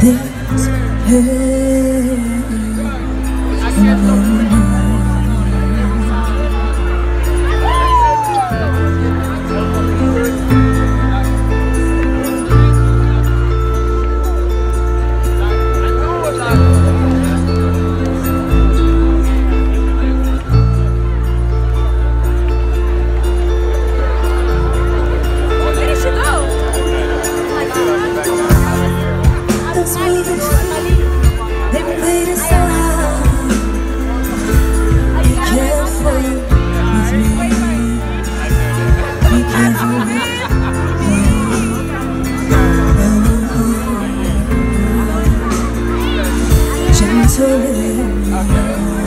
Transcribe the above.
this head. 是否我能